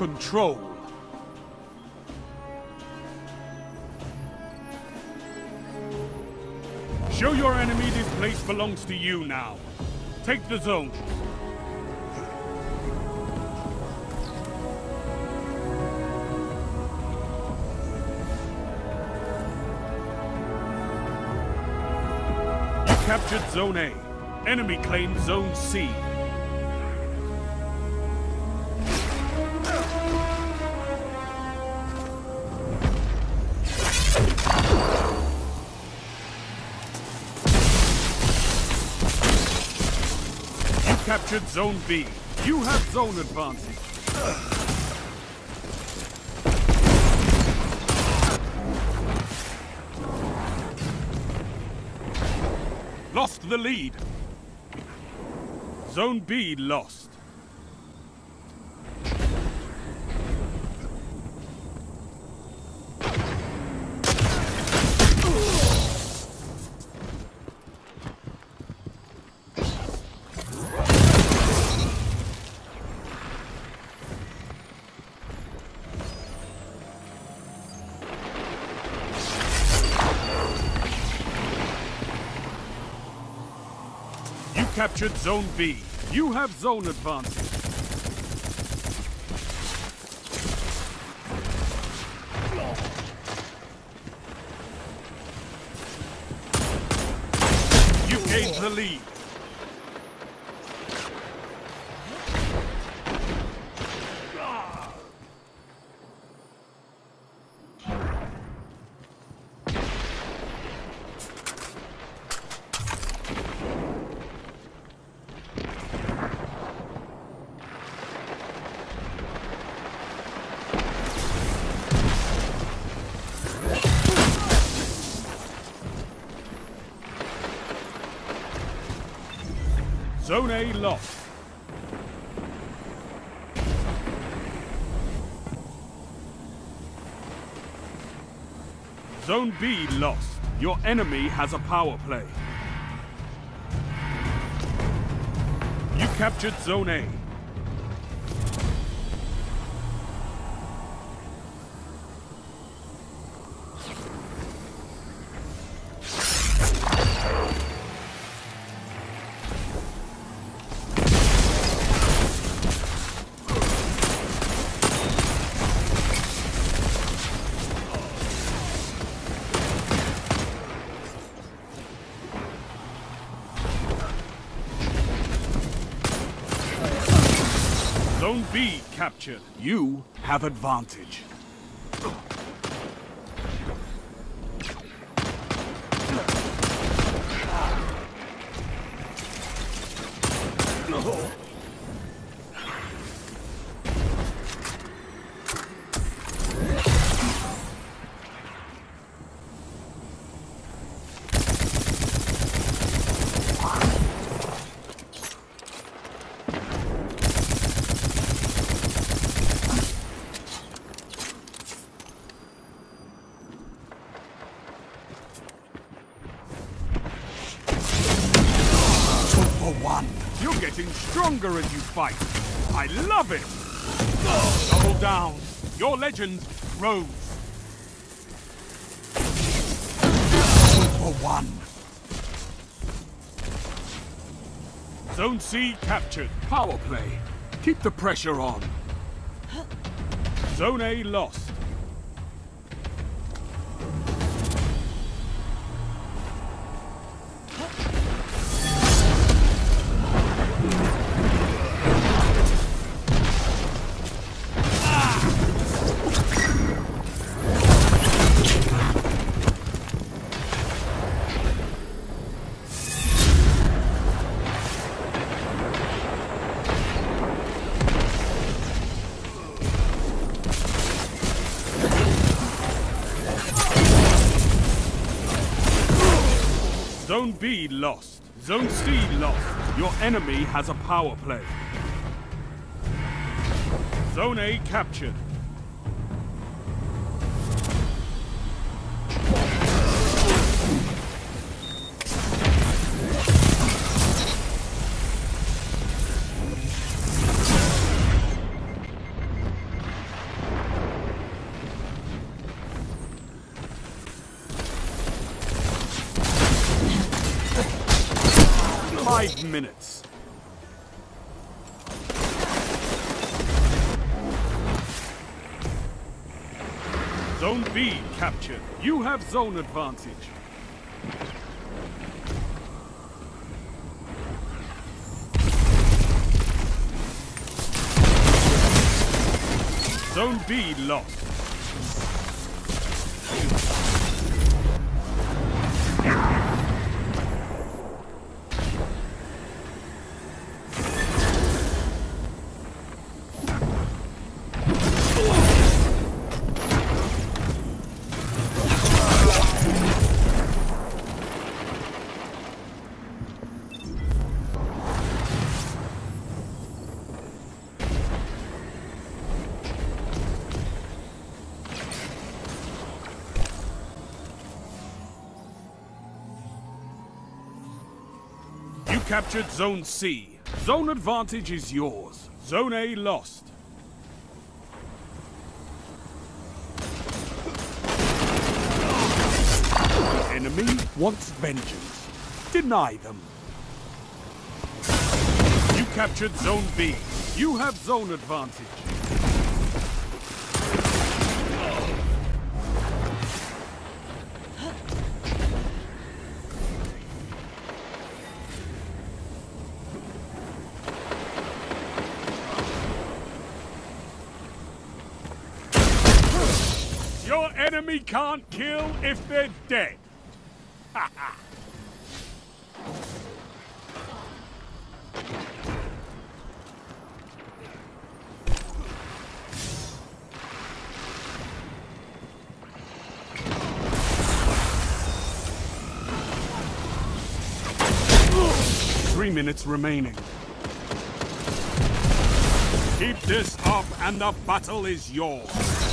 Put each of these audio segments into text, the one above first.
control. Show your enemy this place belongs to you now. Take the zone. You captured Zone A. Enemy claimed Zone C. captured Zone B. You have zone advantage. Lost the lead. Zone B lost. Captured Zone B. You have zone advantage. You gained the lead. Zone A lost. Zone B lost. Your enemy has a power play. You captured Zone A. Zone B captured. You have advantage. Two for one. You're getting stronger as you fight. I love it. Double down. Your legend grows. Two for one. Zone C captured. Power play. Keep the pressure on. Zone A lost. Zone B lost. Zone C lost. Your enemy has a power play. Zone A captured. Five minutes. Zone B captured. You have zone advantage. Zone B lost. Captured Zone C. Zone advantage is yours. Zone A lost. Enemy wants vengeance. Deny them. You captured Zone B. You have zone advantage. Enemy can't kill if they're dead. Three minutes remaining. Keep this up and the battle is yours.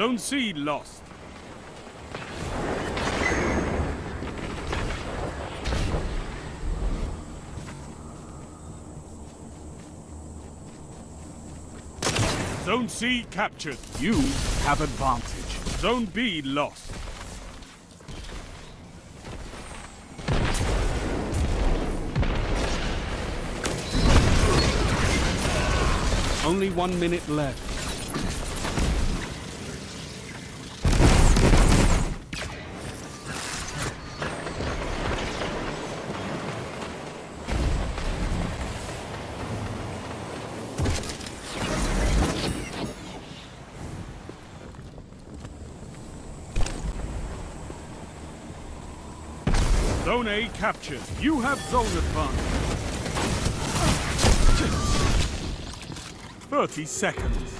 Zone C lost. Zone C captured. You have advantage. Zone B lost. Only one minute left. Zone A captured. You have zone advantage. 30 seconds.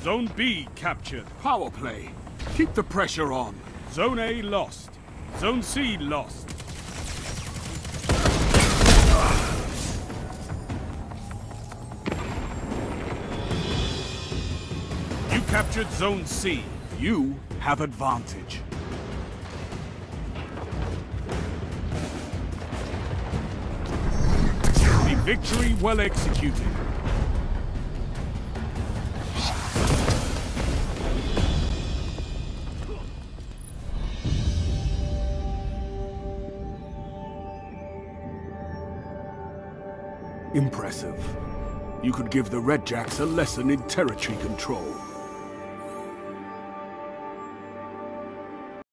Zone B captured. Power play. Keep the pressure on. Zone A lost. Zone C lost. You captured Zone C. You have advantage. Victory well executed. Impressive. You could give the Redjacks a lesson in territory control.